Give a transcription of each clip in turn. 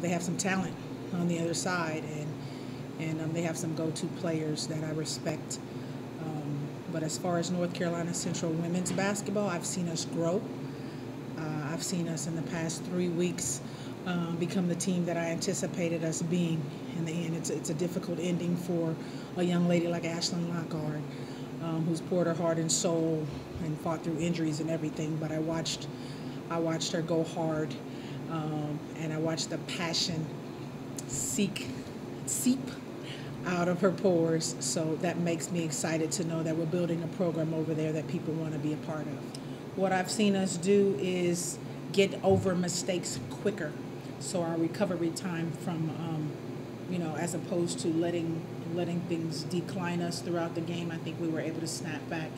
They have some talent on the other side, and and um, they have some go-to players that I respect. Um, but as far as North Carolina Central women's basketball, I've seen us grow. Uh, I've seen us in the past three weeks um, become the team that I anticipated us being. In the end, it's, it's a difficult ending for a young lady like Ashlyn Lockard, um, who's poured her heart and soul and fought through injuries and everything. But I watched, I watched her go hard, um, and I watched the passion seek, seep out of her pores. So that makes me excited to know that we're building a program over there that people want to be a part of. What I've seen us do is get over mistakes quicker. So our recovery time from, um, you know, as opposed to letting letting things decline us throughout the game, I think we were able to snap back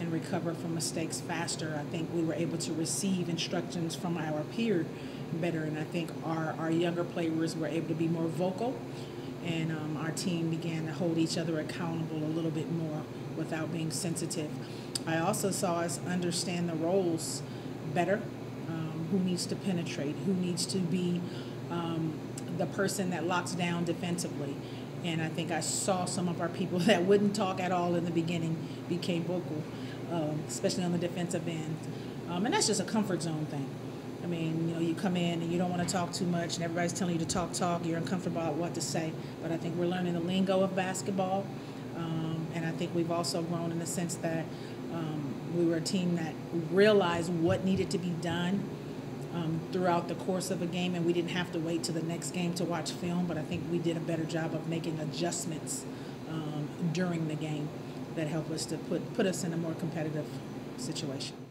and recover from mistakes faster. I think we were able to receive instructions from our peer better, and I think our, our younger players were able to be more vocal and um, our team began to hold each other accountable a little bit more without being sensitive. I also saw us understand the roles better. Um, who needs to penetrate? Who needs to be um, the person that locks down defensively? And I think I saw some of our people that wouldn't talk at all in the beginning became vocal, um, especially on the defensive end. Um, and that's just a comfort zone thing. I mean, you know, you come in and you don't want to talk too much, and everybody's telling you to talk, talk. You're uncomfortable about what to say. But I think we're learning the lingo of basketball, um, and I think we've also grown in the sense that um, we were a team that realized what needed to be done um, throughout the course of a game, and we didn't have to wait to the next game to watch film. But I think we did a better job of making adjustments um, during the game that helped us to put put us in a more competitive situation.